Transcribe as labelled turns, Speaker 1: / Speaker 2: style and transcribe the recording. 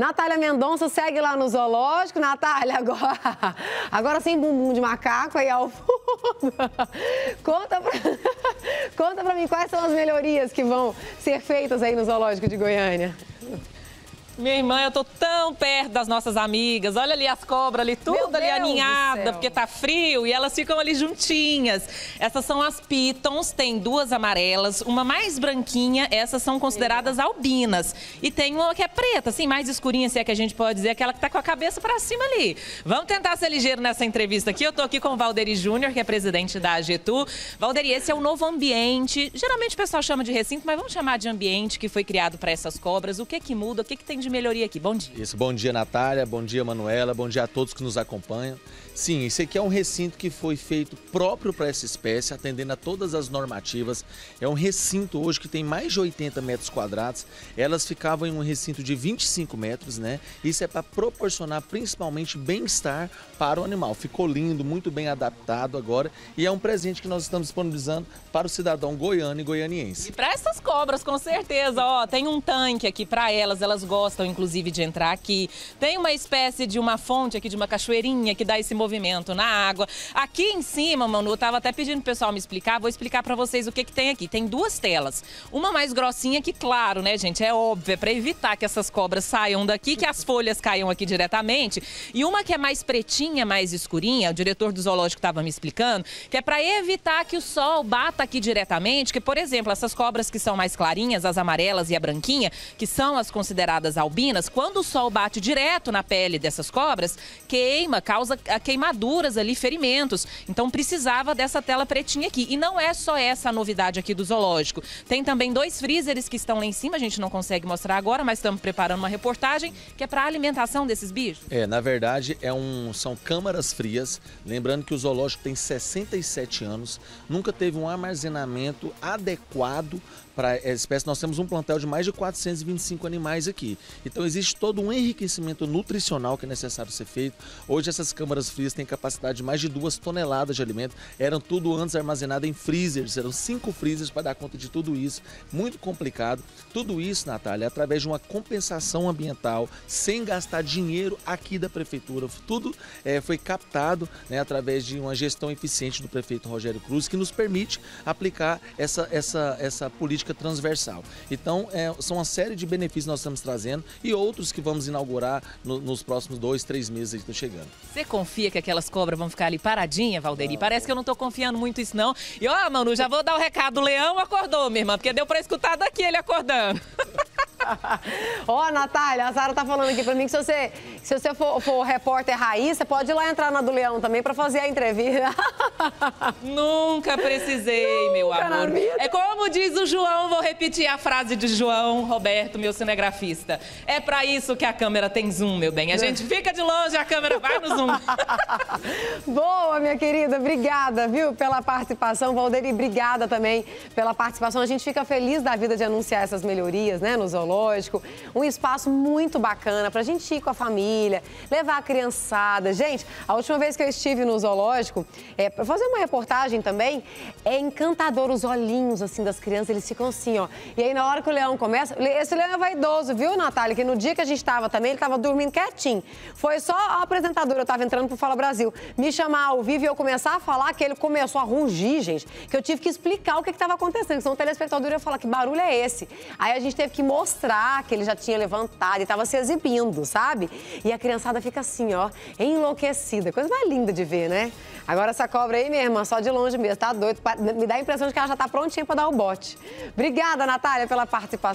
Speaker 1: Natália Mendonça segue lá no zoológico. Natália, agora, agora sem bumbum de macaco aí ao fundo. Conta pra, conta pra mim quais são as melhorias que vão ser feitas aí no zoológico de Goiânia.
Speaker 2: Minha irmã, eu tô tão perto das nossas amigas. Olha ali as cobras ali, tudo ali aninhada, porque tá frio e elas ficam ali juntinhas. Essas são as pitons, tem duas amarelas, uma mais branquinha, essas são consideradas albinas. E tem uma que é preta, assim, mais escurinha, se é que a gente pode dizer, aquela que tá com a cabeça para cima ali. Vamos tentar ser ligeiro nessa entrevista aqui. Eu tô aqui com o Valderi Júnior, que é presidente da AGETU. Valderi, esse é o novo ambiente. Geralmente o pessoal chama de recinto, mas vamos chamar de ambiente que foi criado para essas cobras. O que que muda? O que que tem de melhoria aqui. Bom dia.
Speaker 3: Isso, bom dia, Natália, bom dia, Manuela, bom dia a todos que nos acompanham. Sim, esse aqui é um recinto que foi feito próprio para essa espécie, atendendo a todas as normativas. É um recinto hoje que tem mais de 80 metros quadrados. Elas ficavam em um recinto de 25 metros, né? Isso é para proporcionar principalmente bem-estar para o animal. Ficou lindo, muito bem adaptado agora e é um presente que nós estamos disponibilizando para o cidadão goiano e goianiense.
Speaker 2: E para essas cobras, com certeza, ó, tem um tanque aqui para elas, elas gostam inclusive de entrar aqui. Tem uma espécie de uma fonte aqui, de uma cachoeirinha que dá esse movimento na água. Aqui em cima, Manu, eu tava até pedindo pro pessoal me explicar, vou explicar para vocês o que que tem aqui. Tem duas telas. Uma mais grossinha que, claro, né, gente, é óbvio, é para evitar que essas cobras saiam daqui, que as folhas caiam aqui diretamente. E uma que é mais pretinha, mais escurinha, o diretor do zoológico estava me explicando, que é para evitar que o sol bata aqui diretamente, que, por exemplo, essas cobras que são mais clarinhas, as amarelas e a branquinha, que são as consideradas albinas, quando o sol bate direto na pele dessas cobras, queima, causa queimaduras ali, ferimentos. Então precisava dessa tela pretinha aqui. E não é só essa a novidade aqui do zoológico. Tem também dois freezers que estão lá em cima, a gente não consegue mostrar agora, mas estamos preparando uma reportagem que é para a alimentação desses bichos.
Speaker 3: É, na verdade, é um, são câmaras frias. Lembrando que o zoológico tem 67 anos, nunca teve um armazenamento adequado para a espécie. Nós temos um plantel de mais de 425 animais aqui. Então existe todo um enriquecimento nutricional que é necessário ser feito. Hoje essas câmaras frias têm capacidade de mais de duas toneladas de alimento. Eram tudo antes armazenado em freezers, eram cinco freezers para dar conta de tudo isso. Muito complicado. Tudo isso, Natália, é através de uma compensação ambiental, sem gastar dinheiro aqui da prefeitura. Tudo é, foi captado né, através de uma gestão eficiente do prefeito Rogério Cruz, que nos permite aplicar essa, essa, essa política transversal. Então, é, são uma série de benefícios que nós estamos trazendo e outros que vamos inaugurar no, nos próximos dois, três meses que estão chegando.
Speaker 2: Você confia que aquelas cobras vão ficar ali paradinha, Valderi? Não. Parece que eu não estou confiando muito isso, não. E ó, Manu, já vou dar o recado. O leão acordou, minha irmã, porque deu para escutar daqui ele acordando.
Speaker 1: Ó, oh, Natália, a Sara tá falando aqui pra mim que se você, se você for, for repórter raiz, você pode ir lá entrar na do Leão também pra fazer a entrevista.
Speaker 2: Nunca precisei, Nunca meu amor. É como diz o João, vou repetir a frase de João Roberto, meu cinegrafista. É pra isso que a câmera tem zoom, meu bem. A gente fica de longe, a câmera vai no zoom.
Speaker 1: Boa, minha querida. Obrigada, viu, pela participação. Valderi, obrigada também pela participação. A gente fica feliz da vida de anunciar essas melhorias, né, no zoológico zoológico, um espaço muito bacana para a gente ir com a família, levar a criançada. Gente, a última vez que eu estive no zoológico, é, para fazer uma reportagem também, é encantador os olhinhos assim das crianças, eles ficam assim, ó. E aí na hora que o leão começa, esse leão é vaidoso, viu, Natália? Que no dia que a gente estava também, ele estava dormindo quietinho. Foi só a apresentadora, eu estava entrando pro Fala Brasil, me chamar ao vivo e eu começar a falar que ele começou a rugir, gente, que eu tive que explicar o que estava acontecendo. Senão o telespectador ia falar que barulho é esse. Aí a gente teve que mostrar mostrar que ele já tinha levantado e estava se exibindo, sabe? E a criançada fica assim, ó, enlouquecida. Coisa mais linda de ver, né? Agora essa cobra aí, minha irmã, só de longe mesmo, tá doido. Me dá a impressão de que ela já tá prontinha para dar o bote. Obrigada, Natália, pela participação.